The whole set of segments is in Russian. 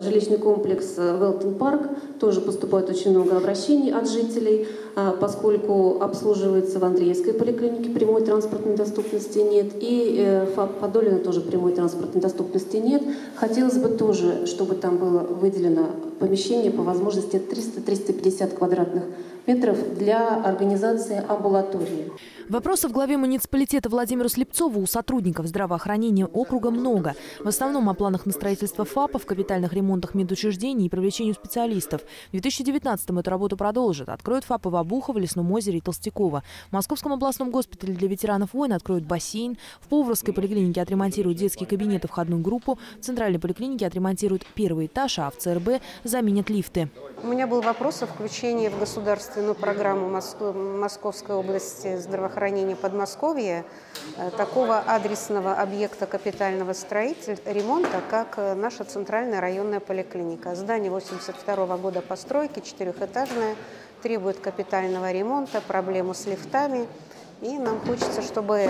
Жилищный комплекс Велтон Парк тоже поступает очень много обращений от жителей, а, поскольку обслуживается в Андреевской поликлинике, прямой транспортной доступности нет, и э, ФАП Подолина тоже прямой транспортной доступности нет. Хотелось бы тоже, чтобы там было выделено помещение по возможности 300-350 квадратных метров для организации амбулатории. Вопросов главе муниципалитета Владимиру Слепцову у сотрудников здравоохранения округа много. В основном о планах на строительство ФАПов, капитальных ремонтах медучреждений и привлечению специалистов. В 2019-м эту работу продолжат. Откроют ФАПы в Обухово, Лесном озере и Толстяково. В Московском областном госпитале для ветеранов войн откроют бассейн. В Поваровской поликлинике отремонтируют детские кабинеты, входную группу. В Центральной поликлинике отремонтируют первый этаж, а в ЦРБ заменят лифты. У меня был вопрос о включении в государственную программу Московской области здравоохранения Подмосковья э, такого адресного объекта капитального строительства, ремонта, как э, наша центральная районная поликлиника. Здание 82 года постройки, четырехэтажное, требует капитального ремонта, проблему с лифтами. И нам хочется, чтобы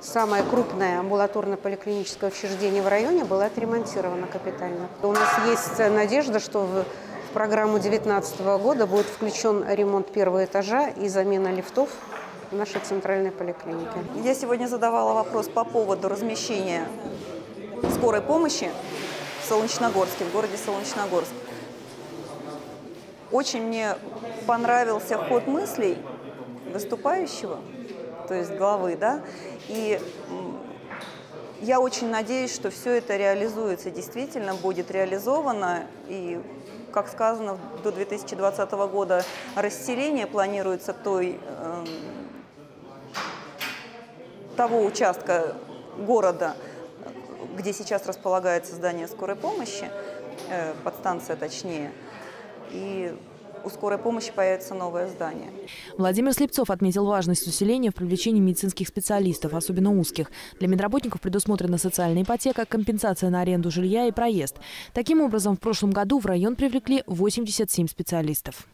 самое крупное амбулаторно-поликлиническое учреждение в районе было отремонтировано капитально. У нас есть надежда, что в, программу 2019 года будет включен ремонт первого этажа и замена лифтов в нашей центральной поликлинике. Я сегодня задавала вопрос по поводу размещения скорой помощи в Солнечногорске, в городе Солнечногорск. Очень мне понравился ход мыслей выступающего, то есть главы, да, и я очень надеюсь, что все это реализуется, действительно будет реализовано, и, как сказано, до 2020 года расселение планируется той, э, того участка города, где сейчас располагается здание скорой помощи, э, подстанция точнее, и у скорой помощи появится новое здание. Владимир Слепцов отметил важность усиления в привлечении медицинских специалистов, особенно узких. Для медработников предусмотрена социальная ипотека, компенсация на аренду жилья и проезд. Таким образом, в прошлом году в район привлекли 87 специалистов.